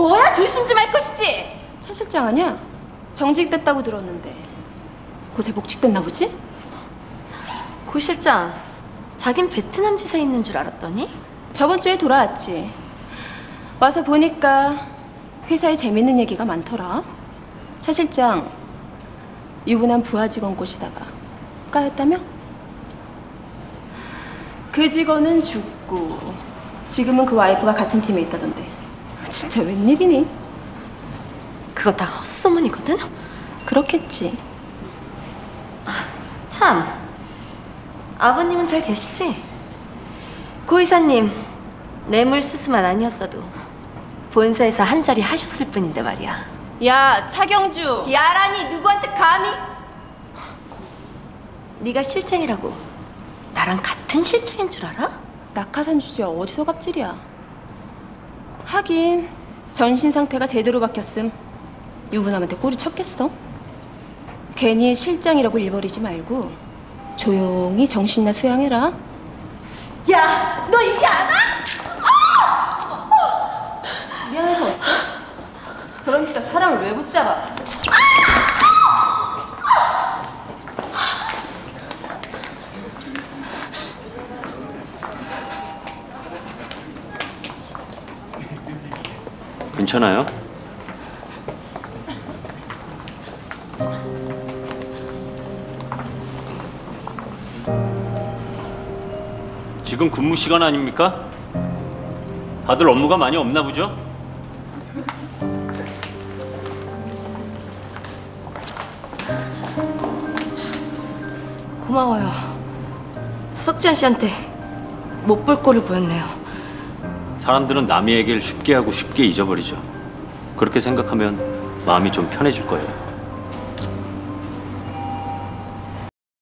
뭐야 조심 좀 할 것이지. 차 실장 아니야? 정직됐다고 들었는데 곳에 복직됐나 보지? 고 실장, 자긴 베트남 지사에 있는 줄 알았더니 저번 주에 돌아왔지. 와서 보니까 회사에 재밌는 얘기가 많더라. 차 실장 유부남 부하 직원 꼬시다가 까였다며? 그 직원은 죽고 지금은 그 와이프가 같은 팀에 있다던데. 진짜 웬일이니? 그거 다 헛소문이거든? 그렇겠지. 참, 아버님은 잘 계시지? 고 이사님, 뇌물수수만 아니었어도 본사에서 한 자리 하셨을 뿐인데 말이야. 야 차경주. 야라니 누구한테 감히? 네가 실장이라고 나랑 같은 실장인 줄 알아? 낙하산 주제야 어디서 갑질이야? 하긴 전신 상태가 제대로 박혔음 유부남한테 꼬리 쳤겠어? 괜히 실장이라고 일버리지 말고 조용히 정신이나 수양해라 야, 너 이게 안 와? 미안해서 어째? 그러니까 사람을 왜 붙잡아? 괜찮아요? 지금 근무 시간 아닙니까? 다들 업무가 많이 없나 보죠? 고마워요. 석지한 씨한테 못 볼 꼴을 보였네요. 사람들은 남의 얘기를 쉽게 하고 쉽게 잊어버리죠. 그렇게 생각하면 마음이 좀 편해질 거예요.